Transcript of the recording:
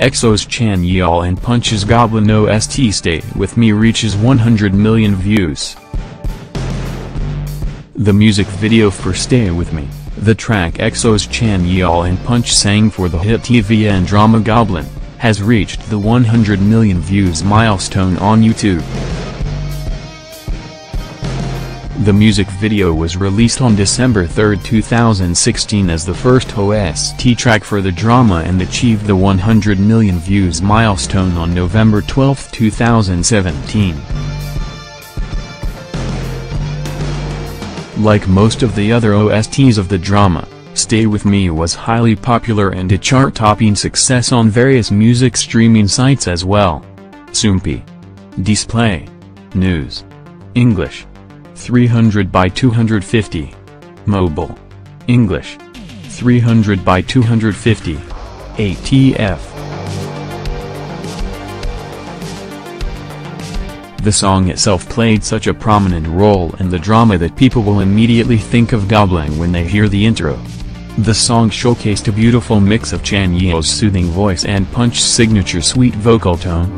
EXO's Chanyeol and Punch's Goblin OST Stay With Me reaches 100 million views. The music video for Stay With Me, the track EXO's Chanyeol and Punch sang for the hit tvN drama Goblin, has reached the 100 million views milestone on YouTube. The music video was released on December 3, 2016 as the first OST track for the drama and achieved the 100 million views milestone on November 12, 2017. Like most of the other OSTs of the drama, Stay With Me was highly popular and a chart-topping success on various music streaming sites as well. Soompi. Display. News. English. 300 by 250. Mobile. English. 300 by 250. ATF. The song itself played such a prominent role in the drama that people will immediately think of Goblin when they hear the intro. The song showcased a beautiful mix of Chanyeol's soothing voice and Punch's signature sweet vocal tone.